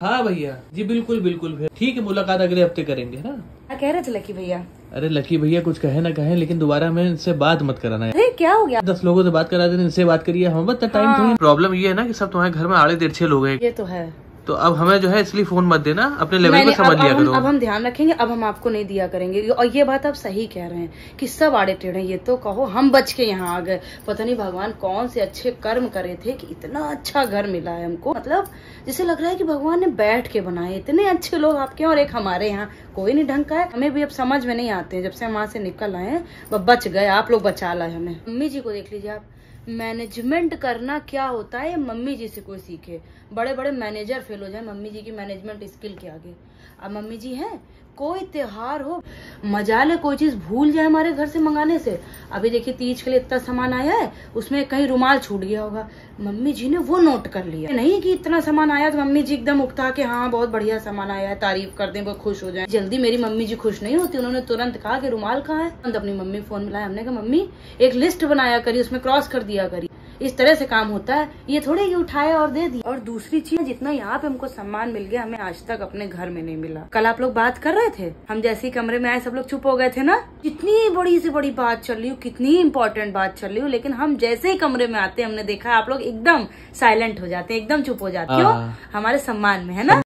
हाँ भैया। जी बिल्कुल बिल्कुल। भैया ठीक है मुलाकात अगले हफ़्ते करेंगे ना? आ, कह रहे थे लकी भैया। अरे लकी भैया कुछ कहे ना कहे लेकिन दोबारा हमें इनसे बात मत कराना है। अरे क्या हो गया? दस लोगों से बात करा दे इनसे बात करिए हम बता टाइम हाँ। प्रॉब्लम ये है ना कि सब तुम्हारे घर में आड़े तिरछे लोग हैं। ये तो है। तो अब हमें जो है इसलिए फ़ोन मत देना अपने लेवल नहीं, समझ लिया करो। अब हम ध्यान रखेंगे अब हम आपको नहीं दिया करेंगे। और ये बात आप सही कह रहे हैं कि सब आड़े टेढ़े ये तो कहो हम बच के यहाँ आ गए। पता नहीं भगवान कौन से अच्छे कर्म करे थे कि इतना अच्छा घर मिला है हमको। मतलब जैसे लग रहा है कि भगवान ने बैठ के बनाए इतने अच्छे लोग आपके और एक हमारे यहाँ कोई नहीं ढंग का है। हमें भी अब समझ में नहीं आते हैं जब से हम वहाँ से निकल आए हैं बच गए आप लोग बचा लाए हमें। मम्मी जी को देख लीजिए आप मैनेजमेंट करना क्या होता है मम्मी जी से कोई सीखे। बड़े बड़े मैनेजर हो जाए मम्मी जी की मैनेजमेंट स्किल के आगे। अब मम्मी जी हैं, कोई त्योहार हो मज़ा ले कोई चीज़ भूल जाए हमारे घर से मंगाने से। अभी देखिए, तीज के लिए इतना सामान आया है, उसमें कहीं रुमाल छूट गया होगा। मम्मी जी ने वो नोट कर लिया। नहीं कि इतना सामान आया तो मम्मी जी एकदम उगता के हाँ बहुत बढ़िया सामान आया है, तारीफ़ कर दें वो खुश हो जाए। जल्दी मेरी मम्मी जी खुश नहीं होती, उन्होंने तुरंत कहा कि रुमाल कहाँ है? तुरंत अपनी मम्मी फ़ोन मिलाया हमने कहा, मम्मी, एक लिस्ट बनाया करी उसमें क्रॉस कर दिया करी इस तरह से काम होता है। ये थोड़े ही उठाए और दे दिए। और दूसरी चीज़ जितना यहाँ पे हमको सम्मान मिल गया हमें आज तक अपने घर में नहीं मिला। कल आप लोग बात कर रहे थे? हम जैसे ही कमरे में आए सब लोग चुप हो गए थे ना? कितनी बड़ी से बड़ी बात चल रही हूँ कितनी इम्पोर्टेंट बात चल रही हूँ लेकिन हम जैसे ही कमरे में आते हमने देखा आप लोग एकदम साइलेंट हो जाते हैं एकदम चुप हो जाते। हो। हाँ। हमारे सम्मान में है ना?